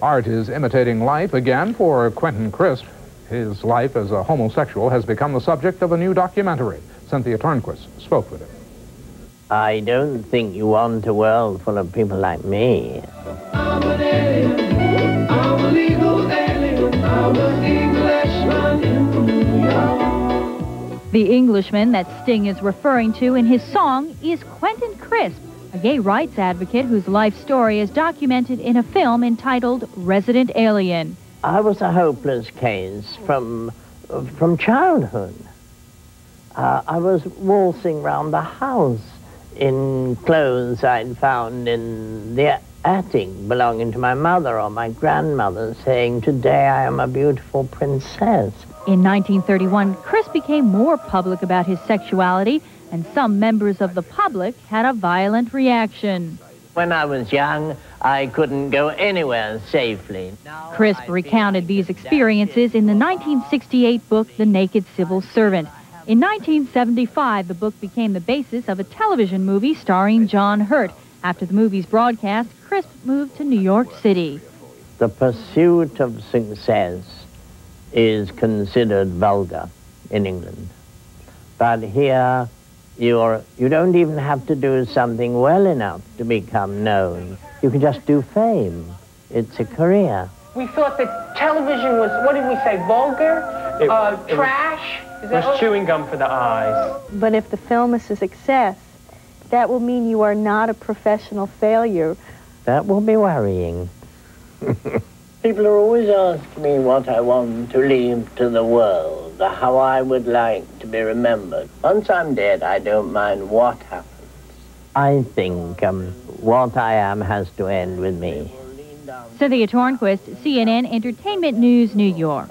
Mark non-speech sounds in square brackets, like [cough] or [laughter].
Art is imitating life again for Quentin Crisp. His life as a homosexual has become the subject of a new documentary. Cynthia Tornquist spoke with him. I don't think you want a world full of people like me. I'm an alien. I'm a legal alien. I'm an Englishman in New York. The Englishman that Sting is referring to in his song is Quentin Crisp, a gay rights advocate whose life story is documented in a film entitled Resident Alien. I was a hopeless case from, from childhood. Uh, I was waltzing round the house in clothes I'd found in the attic belonging to my mother or my grandmother, saying, Today I am a beautiful princess. In 1931, Became more public about his sexuality, and some members of the public had a violent reaction. When I was young, I couldn't go anywhere safely. Crisp recounted these experiences in the 1968 book, The Naked Civil Servant. In 1975, the book became the basis of a television movie starring John Hurt. After the movie's broadcast, Crisp moved to New York City. The pursuit of success is considered vulgar in England. But here, you're, you don't even have to do something well enough to become known. You can just do fame. It's a career. We thought that television was, what did we say, vulgar? It, uh, it trash? Was it was chewing gum for the eyes. But if the film is a success, that will mean you are not a professional failure. That will be worrying. [laughs] People are always asking me what I want to leave to the world, how I would like to be remembered. Once I'm dead, I don't mind what happens. I think um, what I am has to end with me. Cynthia Tornquist, CNN Entertainment News, New York.